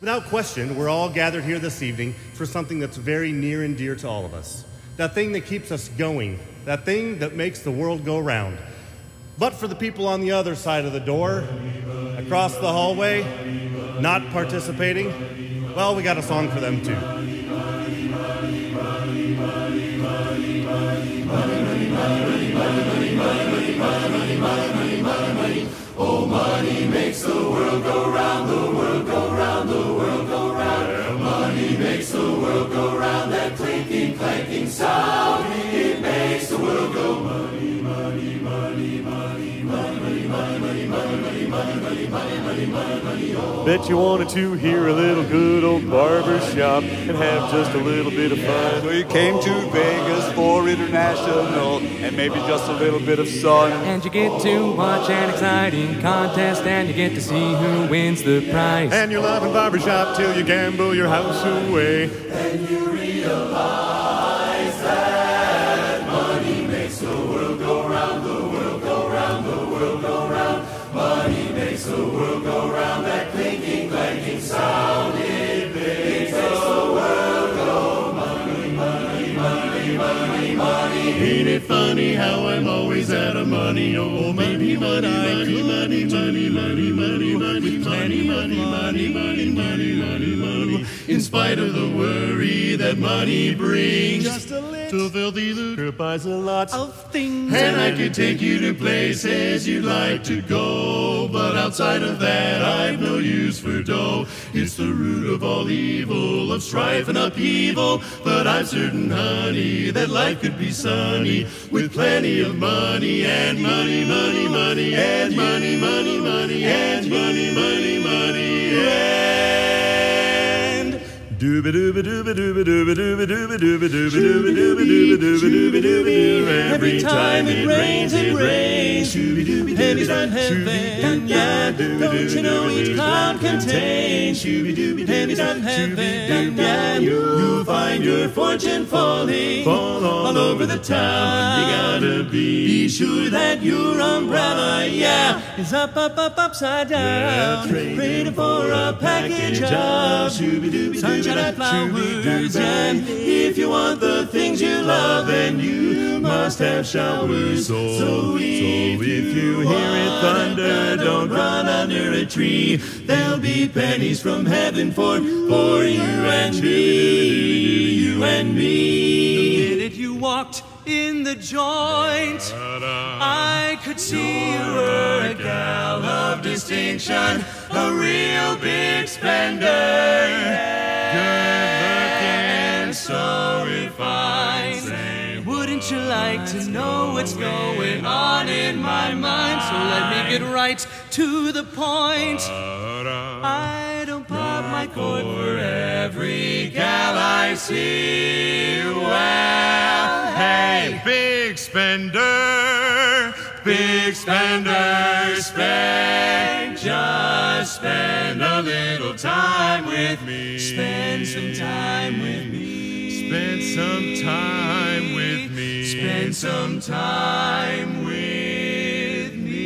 Without question, we're all gathered here this evening for something that's very near and dear to all of us. That thing that keeps us going, that thing that makes the world go round. But for the people on the other side of the door, across the hallway, not participating, well, we got a song for them too. Oh, money makes the world go round, the world go go round, that clinking, clanking sound. Bet you wanted to hear a little good old barber shop and have just a little bit of fun. So you came to Vegas for international and maybe just a little bit of sun. And you get to watch an exciting contest and you get to see who wins the prize. And you're loving barbershop till you gamble your house away. And you realize that round, that clinking, clanking sound. It makes the world go money, money, money, money, money. Ain't it funny how I'm always out of money? Oh, I could money, money, money, money, money, plenty money, money, money, money, money, money. In spite of the worry that money brings, just a little filthy lucre buys a lot of things. And I could take you to places you'd like to go, but outside of that, I've no use for dough. It's the root of all evil, of strife and upheaval. But I'm certain, honey, that life could be sunny with plenty of money and money, money, money, and money, money, money, and money, money, money, and. Every time it rains, it rains. Pennies from heaven, yeah. Don't you know each cloud contains pennies from heaven, yeah. You'll find your fortune falling all over the town. You gotta be sure that your umbrella, yeah, is up, up, up, upside down. Ready for a package of flowers. And if you want the things you love, then you must have showers. So, so if you hear it thunder, don't run under a tree. There'll be pennies from heaven for for you and me, you and me. The minute you walked in the joint, I could see you were a gal of distinction, a real big spender. Looking, Wouldn't you like to know what's going on in my mind? So let me get right to the point. I don't pop my cork for every gal I see. Well, hey, big spender, big spender, spend, just spend a little time with me. Spend some time with me. Spend some time with me. Spend some time with me.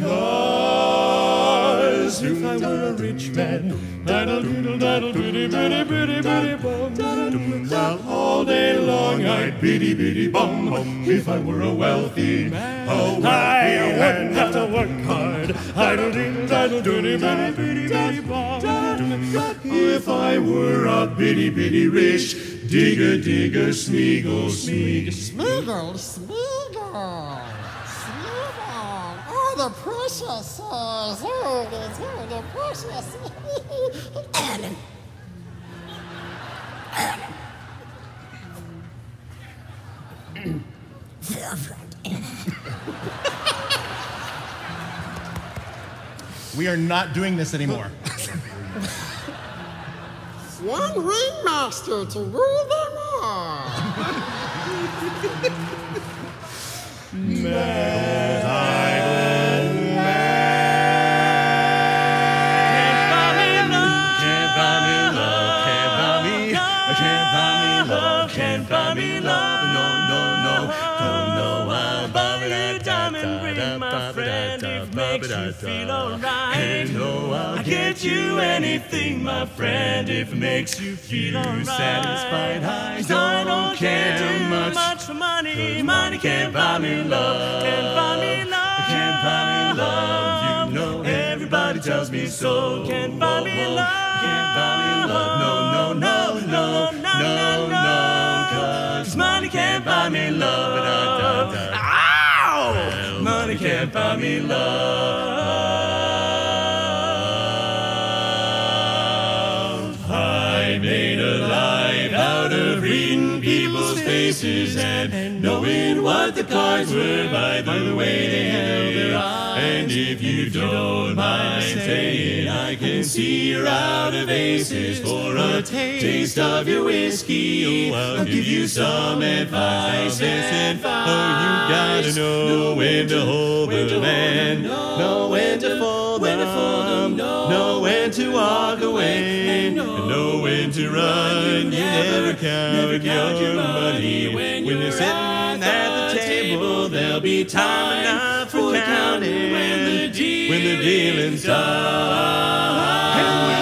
Cause if I were a rich man, that'll doodle daddle bitty bitty bitty bitty bum dum. All day long I'd bitty bitty bum bum. If I were a wealthy man, oh, I wouldn't have to work hard. If I were a bitty bitty rich, digger digger smeagle smeagle. Smeagle smeagle. Oh, the precious. Oh, the precious. Adam. Adam. Vivian. We are not doing this anymore. One ringmaster to rule them all. Metal title Can't buy me love, no, no, no, don't know why I buy me my friend, it makes you feel alright. Ain't no get you anything, my friend, if it makes you feel alright. satisfied. I 'Cause I don't care too much. much for money. Money can't buy me love. Can't buy me love. Can't buy me love, you know. Everybody tells me so. Can't buy me love. Can't buy me love. No, no, no, no, no, no, no. Cause money can't buy me love. Money can't buy me love. And knowing what the cards were by the way they held their eyes. And if you don't mind saying, I can see you're out of aces for a taste of your whiskey. Oh, I'll give you some advice. And oh, you gotta know when to hold them and know when to fold them, know when to walk away, and know when to run. You never count your money when you're sitting at the table. There'll be time enough for counting when the dealing's done.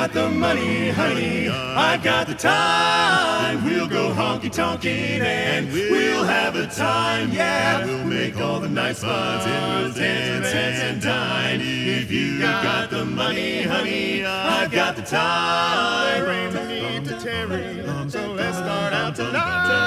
Got the money, honey, I've got the time. We'll go honky tonkin' and we'll have a time. Yeah, we'll make all the nice spots and we'll dance and dine. If you've got the money, honey, I've got the time. Bring the meat to Terry, so let's start out tonight.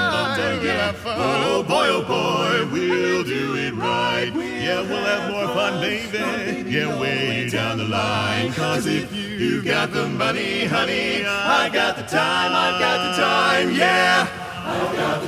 We'll have fun. Oh boy, oh boy, we'll do it right. Yeah, we'll have more fun, baby. Yeah, way down the line. Cause if you've got the money, honey, I got the time, I've got the time, yeah. One more